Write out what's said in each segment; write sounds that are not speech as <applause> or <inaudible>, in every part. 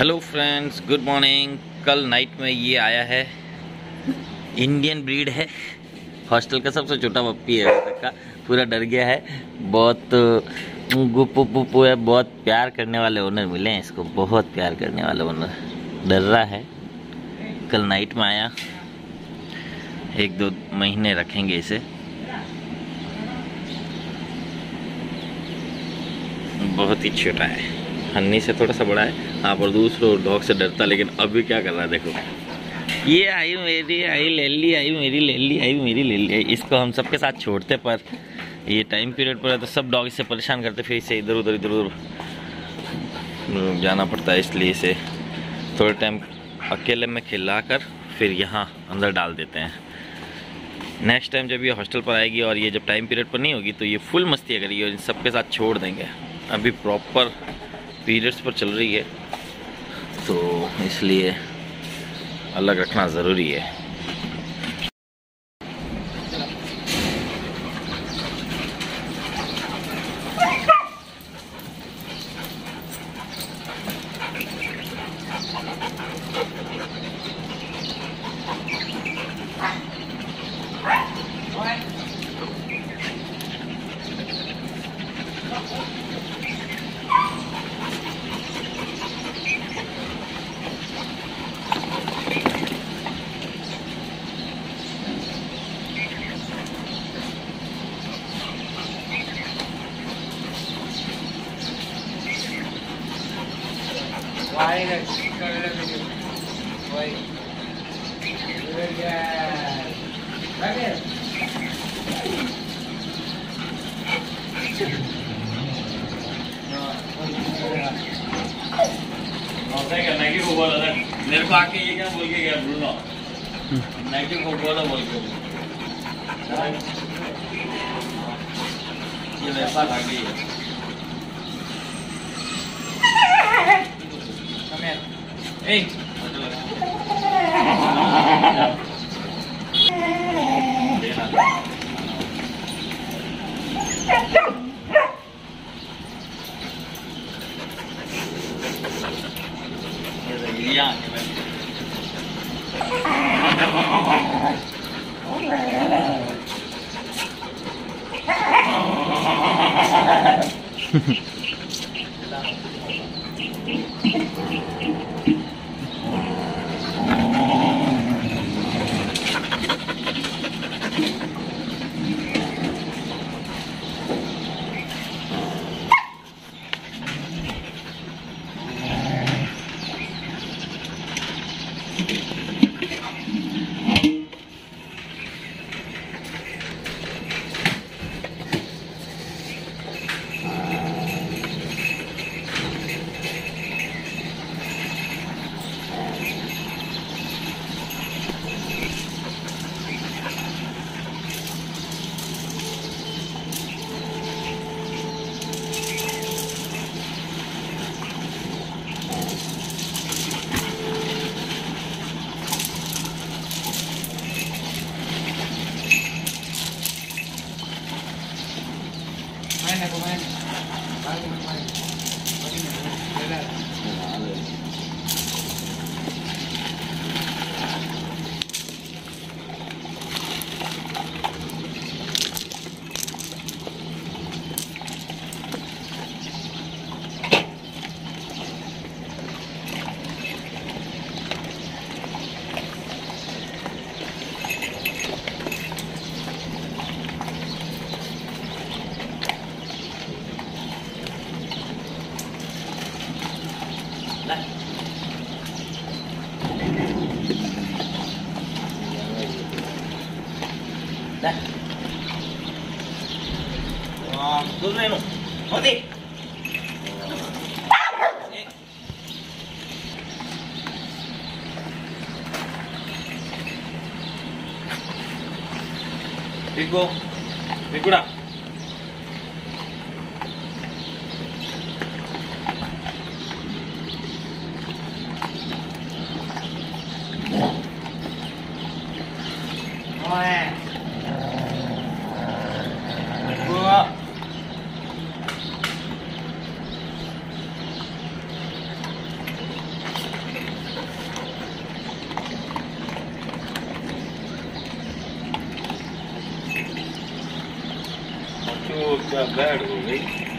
Hello friends good morning कल night में ये आया है। इंडियन ब्रीड है। हॉस्टल का सबसे छोटा पप्पी है अभी तक का। पूरा डर गया है। बहुत पुप्पू है। बहुत प्यार करने वाले ओनर मिले हैं इसको। बहुत प्यार करने वाले ओनर डर रहा है। कल नाइट में आया। एक दो महीने रखेंगे इसे। बहुत ही छोटा है। हन्नी से थोड़ा सा बड़ा है। हाँ पर दूसरो डॉग से डरता, लेकिन अभी क्या कर रहा है, देखो। ये आई मेरी, आई लेली आई मेरी लेली आई मेरी लेली आई इसको हम सबके साथ छोड़ते, पर ये टाइम पीरियड पर है तो सब डॉग इससे परेशान करते, फिर इसे इधर, उधर इधर, उधर। जाना पड़ता है, इसलिए इसे थोड़े टाइम अकेले में खिला कर फिर यहाँ अंदर डाल देते हैं। नेक्स्ट टाइम जब ये हॉस्टल पर आएगी और ये जब टाइम पीरियड पर नहीं होगी तो ये फुल मस्ती करेगी और इन सबके साथ छोड़ देंगे। अभी प्रॉपर पीरियड्स पर चल रही है। तो इसलिए अलग रखना ज़रूरी है। नेगेटिव को बोला था मेरे को आके ये क्या बोल के गया ब्रूनो नेगेटिव को बोला बोल के ये वैसा खा गई है Hey! yani. Ben... <laughs> I don't you. 来。哇，都是那种，好的。行こう行くな वो क्या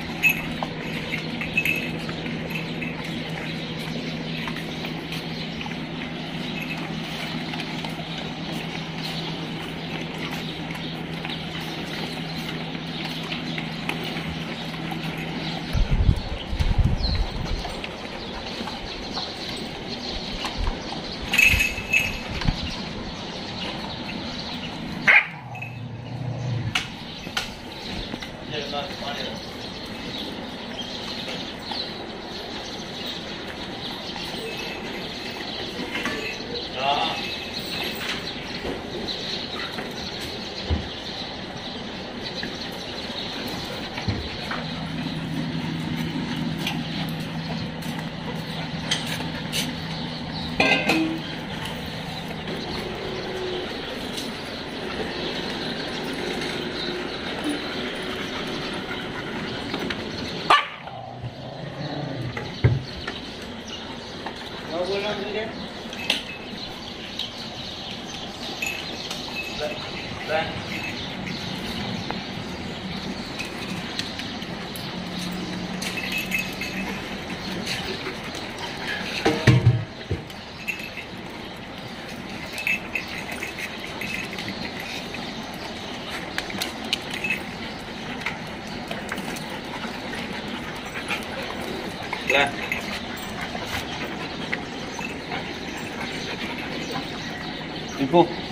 行こう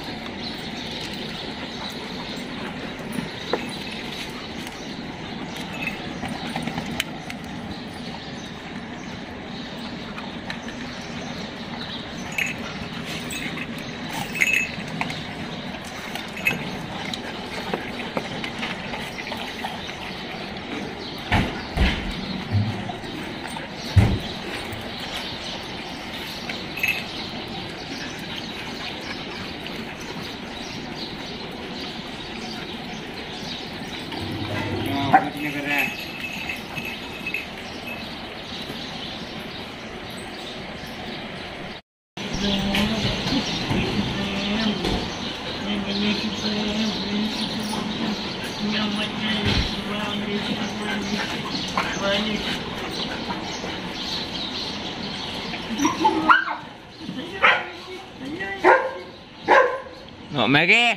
Nó mẹ ghê.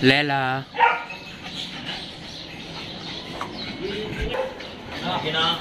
Lê là Đó, kia đó.